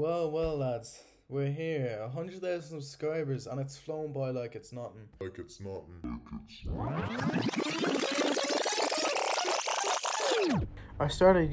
Well, well, lads, we're here. 100,000 subscribers, and it's flown by like it's nothing. Like it's not. I started.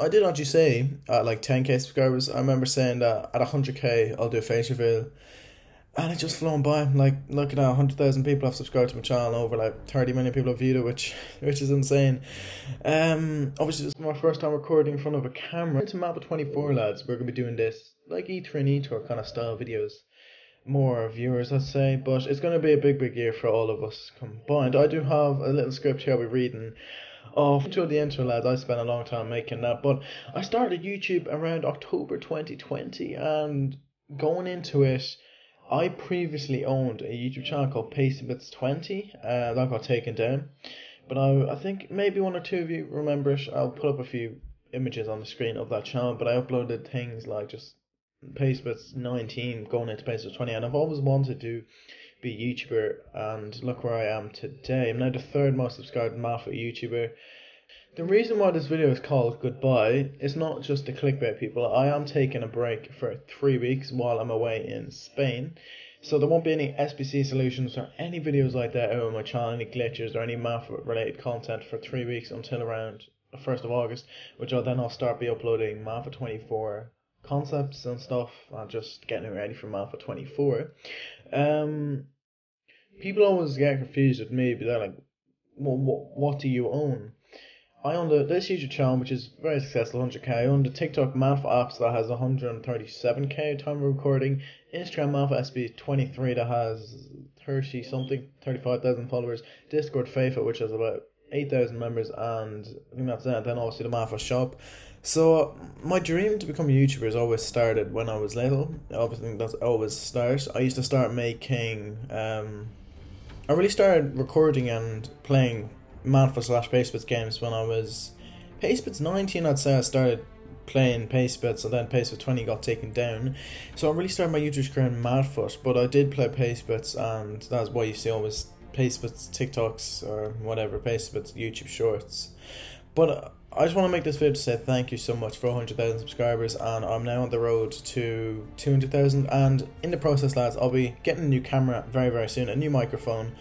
I did actually say at like 10k subscribers. I remember saying that at 100k I'll do a face reveal, and it's just flown by. Like look at that, 100,000 people have subscribed to my channel. Over like 30 million people have viewed it, which which is insane. Um, obviously this is my first time recording in front of a camera. It's a map of 24 lads. We're gonna be doing this like E3 and E-Tour kind of style videos. More viewers, I'd say, but it's going to be a big, big year for all of us combined. I do have a little script here I'll be reading of until the intro lads i spent a long time making that but i started youtube around october 2020 and going into it i previously owned a youtube channel called pacybits 20 uh, that got taken down but I, I think maybe one or two of you remember it. I'll put up a few images on the screen of that channel but i uploaded things like just pacybits 19 going into pacybits 20 and i've always wanted to be YouTuber, and look where I am today. I'm now the third most subscribed Malfa YouTuber. The reason why this video is called Goodbye is not just the clickbait people. I am taking a break for three weeks while I'm away in Spain. So there won't be any SBC solutions or any videos like that out on my channel, any glitches or any Malfa related content for three weeks until around the 1st of August, which I'll then I'll start be uploading Malfa 24 concepts and stuff and just getting ready for Malfa 24. Um, people always get confused with me, but they're like, well, what, what do you own? I own the this YouTube channel, which is very successful, 100k. I own the TikTok Malfa Apps that has 137k time recording, Instagram Malfa SB23 that has 30 something, 35,000 followers, Discord Faithful, which has about 8,000 members, and I think that's it. Then obviously the Malfa shop. So my dream to become a YouTuber has always started when I was little. Obviously, that's always start. I used to start making. Um, I really started recording and playing Malfa slash PacyBits games when I was PacyBits nineteen. I'd say I started playing PacyBits, and then PacyBits twenty got taken down. So I really started my YouTube career in Madfut, but I did play PacyBits, and that's why you see always PacyBits TikToks or whatever PacyBits YouTube Shorts. But I just want to make this video to say thank you so much for 100,000 subscribers and I'm now on the road to 200,000 and in the process lads I'll be getting a new camera very very soon, a new microphone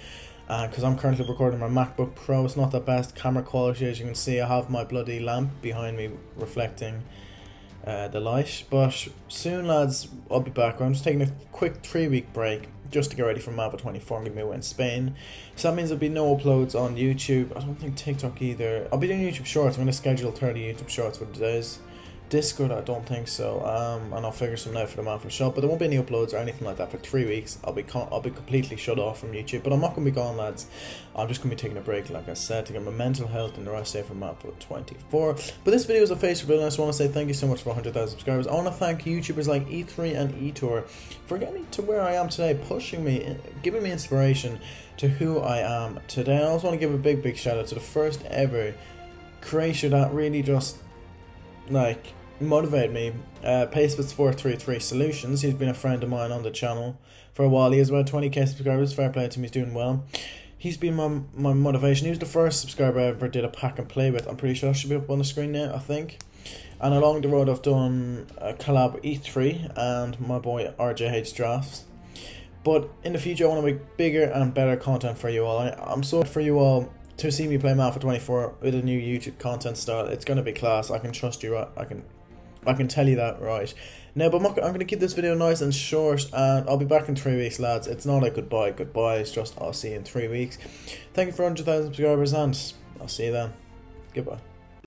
because uh, I'm currently recording my MacBook Pro, it's not the best camera quality as you can see. I have my bloody lamp behind me reflecting uh, the light but soon lads I'll be back, I'm just taking a quick three week break just to get ready for Malfa 24. I'm going to be away in Spain. So that means there'll be no uploads on YouTube. I don't think TikTok either. I'll be doing YouTube Shorts. I'm going to schedule 30 YouTube Shorts for the days. Discord, I don't think so. Um, and I'll figure something out for the man for shop. But there won't be any uploads or anything like that for three weeks. I'll be I'll be completely shut off from YouTube. But I'm not gonna be gone, lads. I'm just gonna be taking a break, like I said, to get my mental health and the right state for Mapple 24. But this video is a face reveal, and I just want to say thank you so much for 100,000 subscribers. I want to thank YouTubers like E3 and eTour for getting me to where I am today, pushing me, giving me inspiration to who I am today. I also want to give a big, big shout out to the first ever creator that really just like motivated me. Uh, PacyBits433 Solutions. He's been a friend of mine on the channel for a while. He has about 20k subscribers. Fair play to him. He's doing well. He's been my, my motivation. He was the first subscriber I ever did a pack and play with. I'm pretty sure I should be up on the screen now, I think. And along the road, I've done a collab E3 and my boy RJH Drafts. But in the future, I want to make bigger and better content for you all. I, I'm so for you all to see me play Mafia 24 with a new YouTube content style. It's going to be class. I can trust you. I can I can tell you that right now. But I'm, going to keep this video nice and short, and I'll be back in three weeks, lads. It's not a goodbye, goodbye. It's just I'll see you in three weeks. Thank you for 100,000 subscribers, and I'll see you then. Goodbye.